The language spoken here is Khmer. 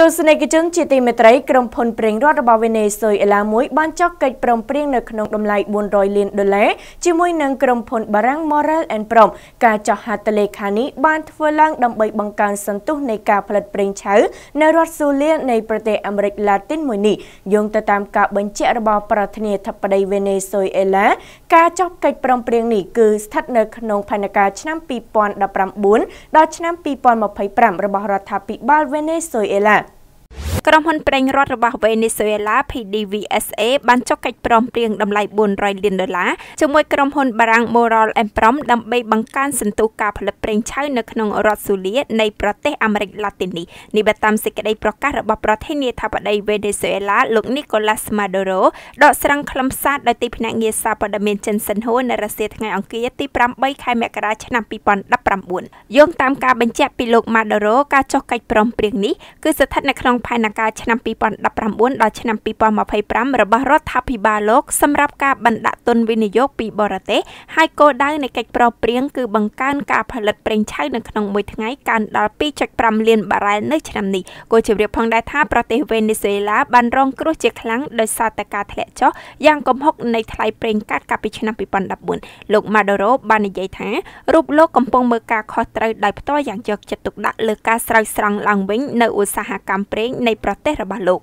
ទស្សនិកជនជាទីមេត្រីក្រុមហ៊ុនប្រេងរដ្ឋរបស់វេណេស៊ុយអេឡាមួយបានចុះកិច្ចព្រមព្រៀងនៅក្នុងតម្លៃ400លានដុល្លារជាមួយនឹងក្រុមហ៊ុនបារាំង Morel and Prom ការចុះហត្ថលេខានេះបានធ្វើឡើងដើម្បីបង្កើនសន្ទុះនៃការផលិតប្រេងឆៅនៅរដ្ឋស៊ូលៀនៃប្រទេសអាមេរិកឡាទីនមួយនេះយោងទៅតាមការបញ្ជាក់របស់ប្រធានាធិបតីវេណេស៊ុយអេឡាការចុះកិច្ចព្រមព្រៀងនេះគឺស្ថិតនៅក្នុងផែនការឆ្នាំ2019ដល់ឆ្នាំ2025របស់រដ្ឋាភិបាលវេណេស៊ុយអេឡា ក្រុមហ៊ុនប្រេងរដ្ឋរបស់វេណេស៊ុយអេឡា PDVSA បានចុះកិច្ចព្រមព្រៀងតម្លៃ400លានដុល្លារជាមួយក្រុមហ៊ុនបារាំង Moral Emprom ដើម្បីបង្កើនសន្ទុះការផលិតប្រេងឆៅនៅក្នុងរដ្ឋស៊ូលីនៃប្រទេសអាមេរិកឡាទីននេះនេះបើតាមសេចក្តីប្រកាសរបស់ប្រធានាធិបតីវេណេស៊ុយអេឡាលោក Nicolas Maduro ដកស្រង់ខ្លឹមសារដោយទីភ្នាក់ងារសារព័ត៌មានចិនសិនហួរនៅរសៀលថ្ងៃអង្គារទី8ខែមករាឆ្នាំ2019យោងតាមការបញ្ជាក់ពីលោក Maduro ការចុះកិច្ចព្រមព្រៀងនេះគឺស្ថិតនៅក្នុងផែនការឆ្នាំ2019ដល់ឆ្នាំ2025របស់រដ្ឋាភិបាលលោកសម្រាប់ការបណ្ដាក់ទុនវិនិយោគពីបរទេសហើយគោលដៅនៃកិច្ចប្រព្រៀងគឺបង្កើនការផលិតប្រេងឆៅនៅក្នុងមួយថ្ងៃកើនដល់2.5លានបារ៉ែលនៅឆ្នាំនេះគួរជម្រាបផងដែរថាប្រទេសវេណេស៊ុយអេឡាបានរងគ្រោះជាខ្លាំងដោយសារតែការធ្លាក់ចុះយ៉ាងគំហុកនៃថ្លៃប្រេងកាតកាលពីឆ្នាំ2014លោកម៉ាដូរ៉ូបាននិយាយថារូបលោកកំពុងមើលការខុសត្រូវដោយផ្ទាល់យ៉ាងយកចិត្តទុកដាក់លើការស្រោចស្រង់ឡើងវិញនៅឧស្សាហកម្មប្រេងនៃប្រទេសរបស់លោក